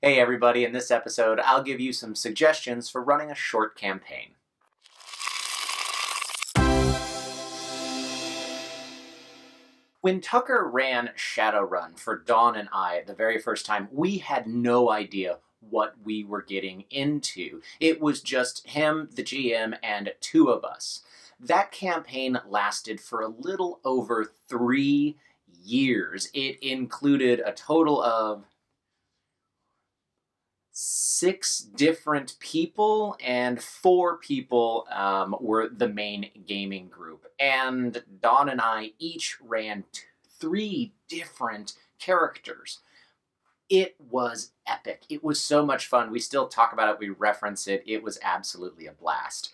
Hey everybody, in this episode I'll give you some suggestions for running a short campaign. When Tucker ran Shadowrun for Dawn and I the very first time, we had no idea what we were getting into. It was just him, the GM, and two of us. That campaign lasted for a little over three years. It included a total of six different people, and four people um, were the main gaming group. And Dawn and I each ran t- three different characters. It was epic. It was so much fun. We still talk about it, we reference it. It was absolutely a blast.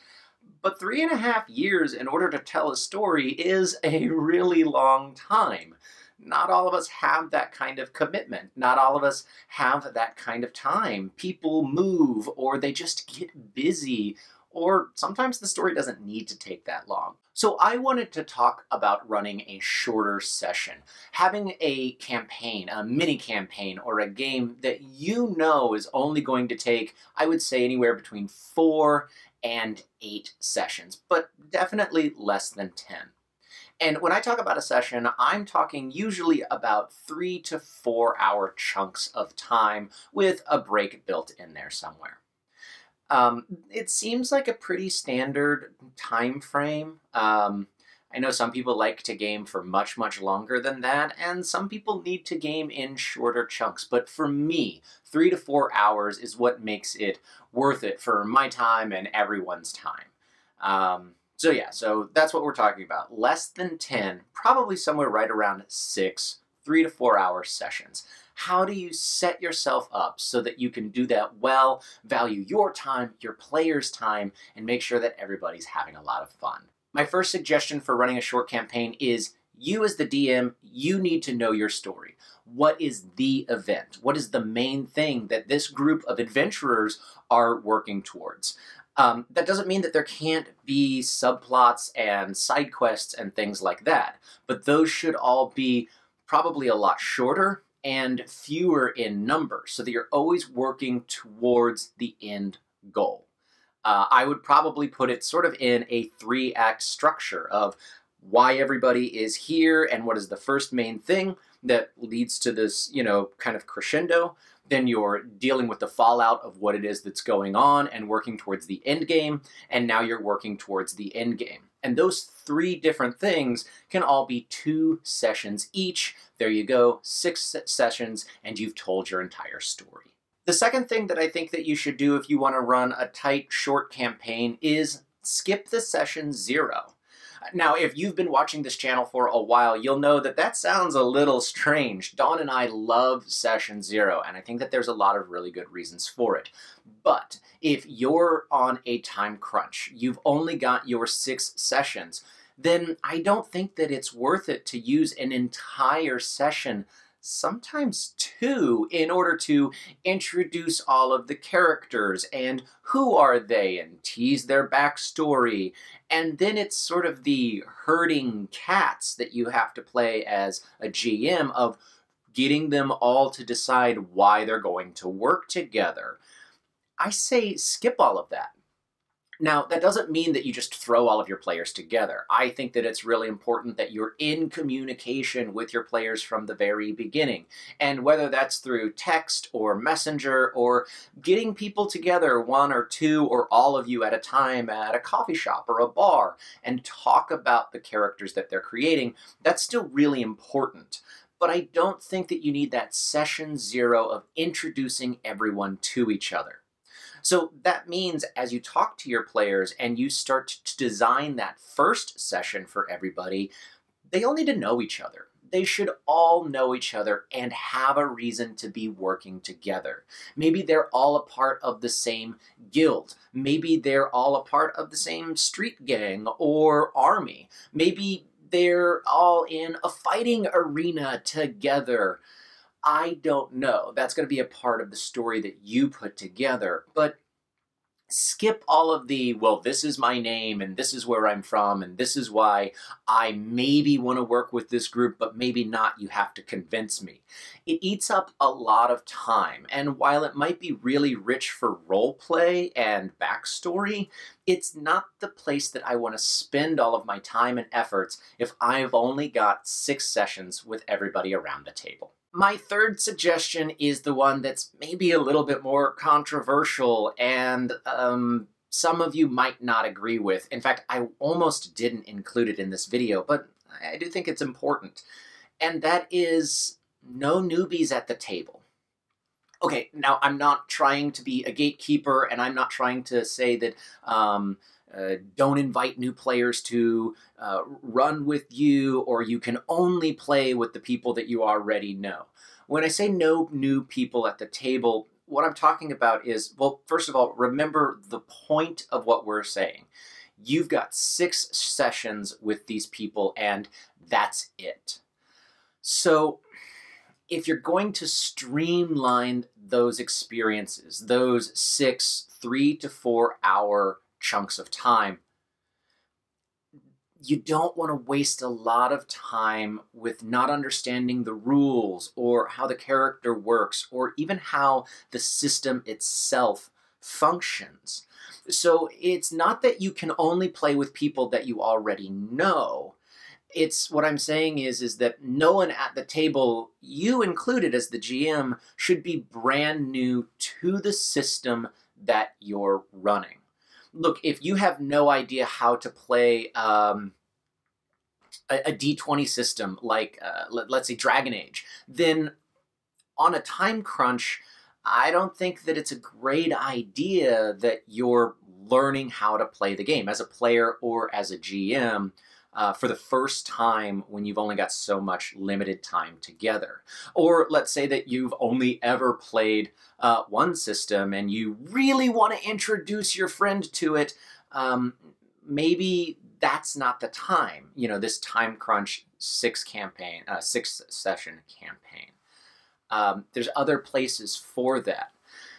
But three and a half years in order to tell a story is a really long time not all of us have that kind of commitment. Not all of us have that kind of time. People move or they just get busy or sometimes the story doesn't need to take that long. So I wanted to talk about running a shorter session, having a campaign, a mini campaign, or a game that you know is only going to take, I would say, anywhere between four and eight sessions, but definitely less than 10. And when I talk about a session, I'm talking usually about three to four hour chunks of time with a break built in there somewhere. Um, it seems like a pretty standard time frame. Um, I know some people like to game for much, much longer than that, and some people need to game in shorter chunks. But for me, three to four hours is what makes it worth it for my time and everyone's time. Um, so yeah, so that's what we're talking about. Less than 10, probably somewhere right around six, three to four hour sessions. How do you set yourself up so that you can do that well, value your time, your players' time, and make sure that everybody's having a lot of fun? My first suggestion for running a short campaign is you as the DM, you need to know your story. What is the event? What is the main thing that this group of adventurers are working towards? Um, that doesn't mean that there can't be subplots and side quests and things like that, but those should all be probably a lot shorter and fewer in number so that you're always working towards the end goal. Uh, I would probably put it sort of in a three act structure of why everybody is here and what is the first main thing that leads to this, you know, kind of crescendo then you're dealing with the fallout of what it is that's going on and working towards the end game, and now you're working towards the end game. And those three different things can all be two sessions each. There you go, six sessions, and you've told your entire story. The second thing that I think that you should do if you want to run a tight, short campaign is skip the session zero. Now, if you've been watching this channel for a while, you'll know that that sounds a little strange. Dawn and I love Session Zero, and I think that there's a lot of really good reasons for it. But if you're on a time crunch, you've only got your six sessions, then I don't think that it's worth it to use an entire session sometimes two, in order to introduce all of the characters and who are they and tease their backstory. And then it's sort of the herding cats that you have to play as a GM of getting them all to decide why they're going to work together. I say skip all of that. Now, that doesn't mean that you just throw all of your players together. I think that it's really important that you're in communication with your players from the very beginning. And whether that's through text or messenger or getting people together, one or two or all of you at a time at a coffee shop or a bar, and talk about the characters that they're creating, that's still really important but I don't think that you need that session zero of introducing everyone to each other. So that means as you talk to your players and you start to design that first session for everybody, they all need to know each other. They should all know each other and have a reason to be working together. Maybe they're all a part of the same guild. Maybe they're all a part of the same street gang or army. Maybe they're all in a fighting arena together. I don't know. That's going to be a part of the story that you put together. But skip all of the, well, this is my name and this is where I'm from and this is why I maybe want to work with this group, but maybe not. You have to convince me. It eats up a lot of time. And while it might be really rich for role play and backstory, it's not the place that I want to spend all of my time and efforts if I've only got six sessions with everybody around the table. My third suggestion is the one that's maybe a little bit more controversial and um, some of you might not agree with. In fact, I almost didn't include it in this video, but I do think it's important. And that is no newbies at the table. Okay, now I'm not trying to be a gatekeeper and I'm not trying to say that um, uh, don't invite new players to uh, run with you, or you can only play with the people that you already know. When I say no new people at the table, what I'm talking about is, well, first of all, remember the point of what we're saying. You've got six sessions with these people, and that's it. So, if you're going to streamline those experiences, those six, three to four hour chunks of time, you don't want to waste a lot of time with not understanding the rules or how the character works or even how the system itself functions. So it's not that you can only play with people that you already know. It's what I'm saying is is that no one at the table, you included as the GM, should be brand new to the system that you're running look, if you have no idea how to play um, a a D20 system like, uh, let, let's say, Dragon Age, then on a time crunch, I don't think that it's a great idea that you're learning how to play the game as a player or as a GM uh, for the first time when you've only got so much limited time together. Or let's say that you've only ever played uh, one system and you really want to introduce your friend to it. Um, maybe that's not the time, you know, this time crunch six campaign, uh, six session campaign. Um, there's other places for that.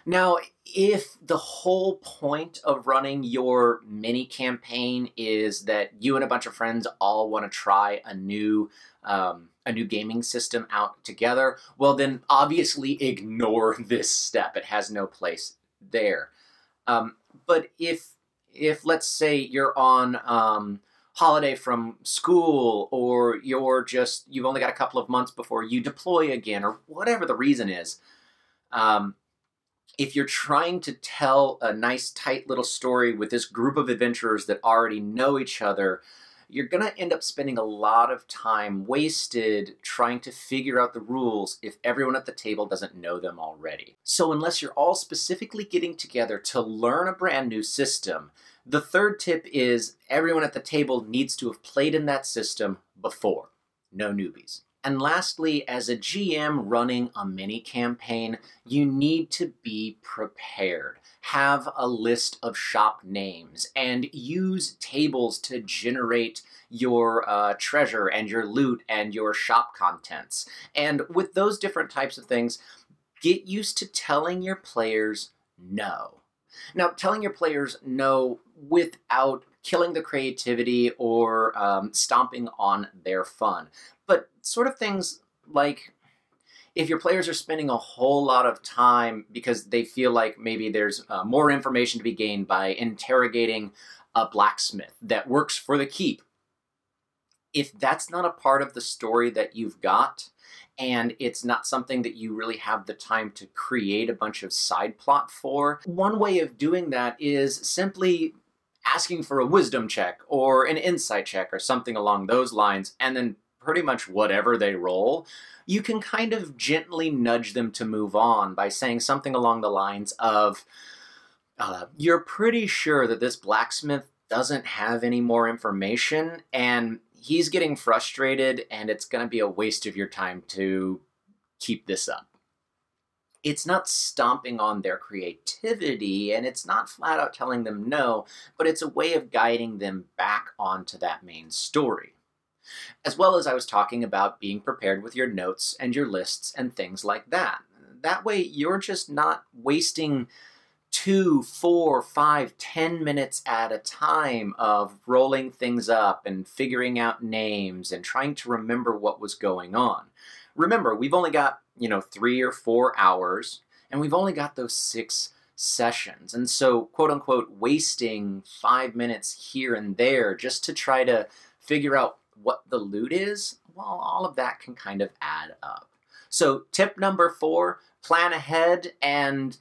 Now, if the whole point of running your mini campaign is that you and a bunch of friends all want to try a new um, a new gaming system out together, well then obviously ignore this step. It has no place there. Um, but if if let's say you're on um, holiday from school or you're just you've only got a couple of months before you deploy again or whatever the reason is um, if you're trying to tell a nice, tight little story with this group of adventurers that already know each other, you're going to end up spending a lot of time wasted trying to figure out the rules if everyone at the table doesn't know them already. So, unless you're all specifically getting together to learn a brand new system, the third tip is everyone at the table needs to have played in that system before. No newbies. And lastly, as a GM running a mini campaign, you need to be prepared. Have a list of shop names and use tables to generate your uh, treasure and your loot and your shop contents. And with those different types of things, get used to telling your players no. Now, telling your players no without killing the creativity or um, stomping on their fun. But sort of things like if your players are spending a whole lot of time because they feel like maybe there's uh, more information to be gained by interrogating a blacksmith that works for the keep, if that's not a part of the story that you've got, and it's not something that you really have the time to create a bunch of side plot for, one way of doing that is simply asking for a wisdom check or an insight check or something along those lines, and then pretty much whatever they roll, you can kind of gently nudge them to move on by saying something along the lines of, uh, You're pretty sure that this blacksmith doesn't have any more information, and he's getting frustrated, and it's going to be a waste of your time to keep this up. It's not stomping on their creativity, and it's not flat out telling them no, but it's a way of guiding them back onto that main story. As well as I was talking about being prepared with your notes and your lists and things like that. That way, you're just not wasting two, four, five, ten minutes at a time of rolling things up and figuring out names and trying to remember what was going on. Remember, we've only got, you know, three or four hours, and we've only got those six sessions. And so, quote unquote, wasting five minutes here and there just to try to figure out what the loot is, well, all of that can kind of add up. So, tip number four plan ahead and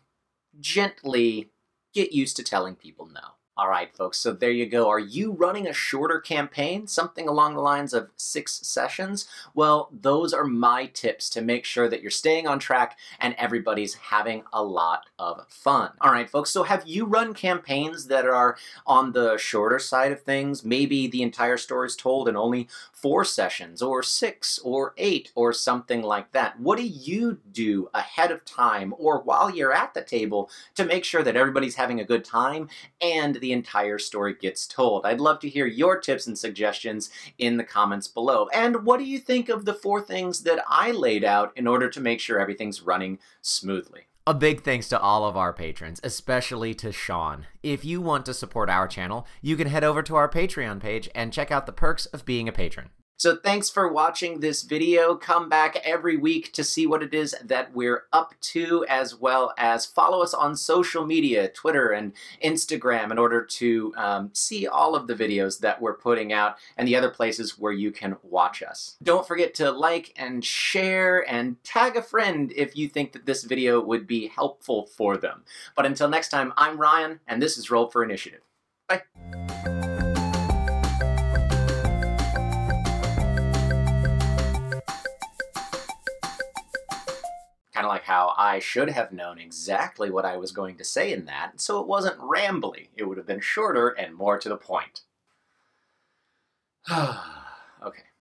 gently get used to telling people no. All right, folks, so there you go. Are you running a shorter campaign, something along the lines of six sessions? Well, those are my tips to make sure that you're staying on track and everybody's having a lot of fun. All right, folks, so have you run campaigns that are on the shorter side of things? Maybe the entire story is told in only four sessions, or six, or eight, or something like that. What do you do ahead of time or while you're at the table to make sure that everybody's having a good time and the entire story gets told. I'd love to hear your tips and suggestions in the comments below. And what do you think of the four things that I laid out in order to make sure everything's running smoothly? A big thanks to all of our patrons, especially to Sean. If you want to support our channel, you can head over to our Patreon page and check out the perks of being a patron. So thanks for watching this video. Come back every week to see what it is that we're up to, as well as follow us on social media, Twitter and Instagram, in order to um, see all of the videos that we're putting out and the other places where you can watch us. Don't forget to like and share and tag a friend if you think that this video would be helpful for them. But until next time, I'm Ryan, and this is Roll for Initiative. Bye. Like how I should have known exactly what I was going to say in that, so it wasn't rambly. It would have been shorter and more to the point. okay.